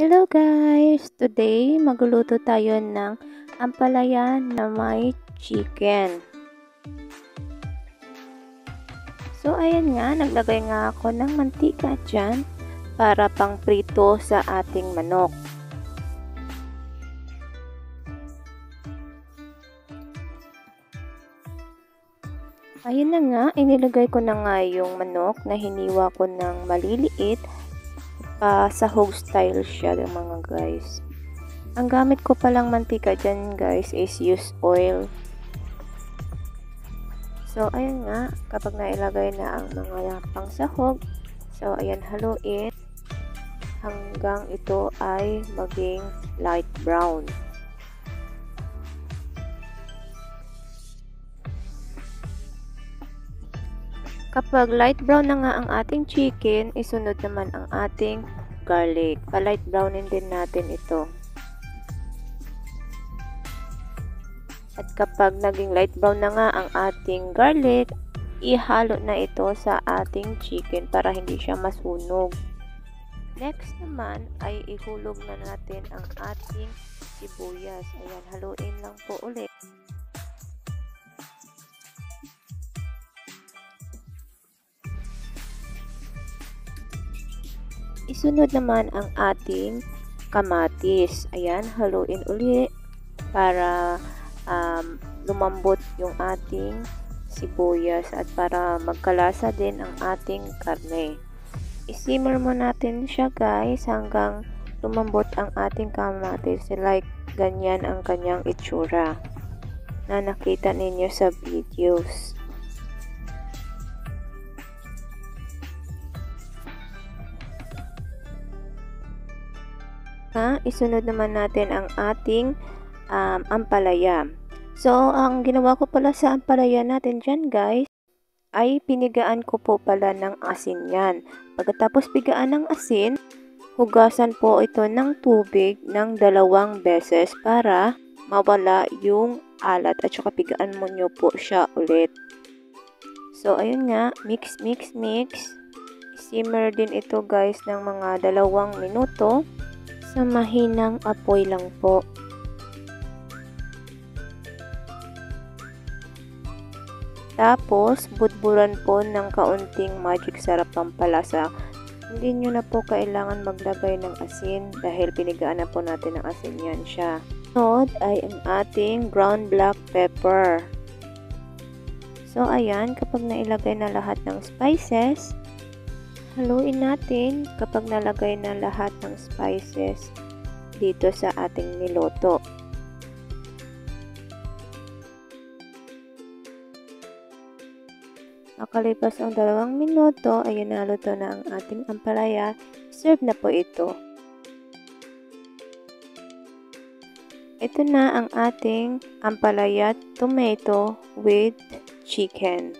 Hello guys! Today, magluluto tayo ng ampalaya na may chicken. So, ayan nga, naglagay nga ako ng mantika dyan para pang prito sa ating manok. Ayun na nga, inilagay ko na nga yung manok na hiniwa ko ng maliliit uh, sahog style siya mga guys. Ang gamit ko palang mantika dyan guys is use oil. So ayun nga, kapag nailagay na ang mga pangsahog, so ayan haluin hanggang ito ay maging light brown. Kapag light brown na nga ang ating chicken, isunod naman ang ating garlic. Pa-light brownin din natin ito. At kapag naging light brown na nga ang ating garlic, ihalo na ito sa ating chicken para hindi siya masunog. Next naman ay ihulog na natin ang ating sibuyas. Ayan, haluin lang po ulit. Isunod naman ang ating kamatis. Ayan, haluin uli para um, lumambot yung ating sibuyas at para magkalasa din ang ating karne. Isimmer mo natin siya guys hanggang lumambot ang ating kamatis. Like ganyan ang kanyang itsura na nakita ninyo sa videos. Na isunod naman natin ang ating um, ampalaya. So, ang ginawa ko pala sa ampalaya natin dyan guys, ay pinigaan ko po pala ng asin yan. Pagkatapos pigaan ng asin, hugasan po ito ng tubig ng dalawang beses para mawala yung alat at saka pigaan mo nyo po siya ulit. So, ayun nga, mix, mix, mix. Simmer din ito guys ng mga dalawang minuto sa mahinang apoy lang po. Tapos, budburan po ng kaunting magic sarap pampalasa. Hindi nyo na po kailangan maglagay ng asin dahil pinigaan na po natin ng asin yan siya. Sunod ay ang ating ground black pepper. So, ayan, kapag nailagay na lahat ng spices, Haluin natin kapag nalagay na lahat ng spices dito sa ating niloto. Makalipas ang dalawang minuto, ay naluto na ang ating ampalaya. Serve na po ito. Ito na ang ating ampalaya tomato with chicken.